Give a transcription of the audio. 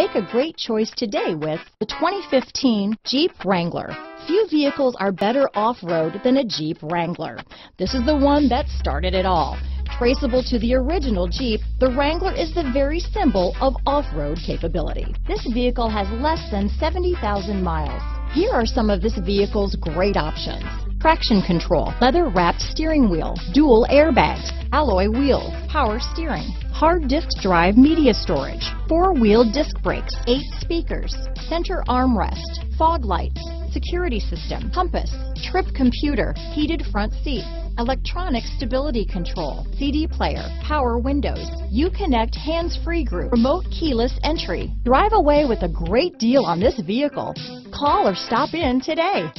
Make a great choice today with the 2015 Jeep Wrangler. Few vehicles are better off-road than a Jeep Wrangler. This is the one that started it all. Traceable to the original Jeep, the Wrangler is the very symbol of off-road capability. This vehicle has less than 70,000 miles. Here are some of this vehicle's great options. Traction control, leather wrapped steering wheel, dual airbags, alloy wheels, power steering, hard disk drive media storage, four-wheel disc brakes, eight speakers, center armrest, fog lights, security system, compass, trip computer, heated front seats, electronic stability control, CD player, power windows, Uconnect hands-free group, remote keyless entry. Drive away with a great deal on this vehicle. Call or stop in today.